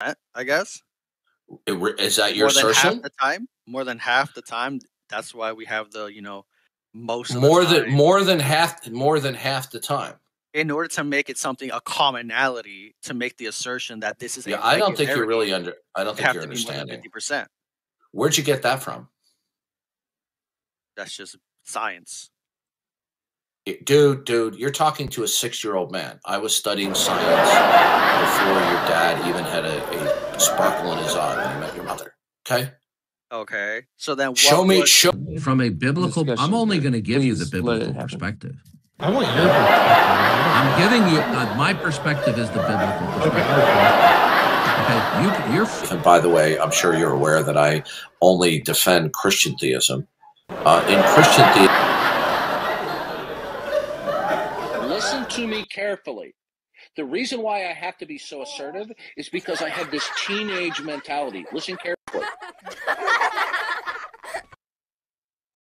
I guess. Is that your more than half assertion? the time. More than half the time. That's why we have the you know most More than more than half more than half the time. in order to make it something a commonality to make the assertion that this is Yeah, I don't think you're really under. I don't think you're to be more than understanding. fifty percent. Where'd you get that from, That's just science. Dude? Dude, you're talking to a six-year-old man. I was studying science before your dad even had a, a sparkle in his eye when he met your mother. Okay, Okay, so then what show me. was- Show. From a biblical, I'm only going to give you the please let it biblical perspective. I want your perspective. I'm giving you uh, my perspective is the biblical perspective. Okay, you, you're And by the way, I'm sure you're aware that I only defend Christian theism. Uh, in Christian theism. Listen to me carefully. The reason why I have to be so assertive is because I have this teenage mentality. Listen carefully.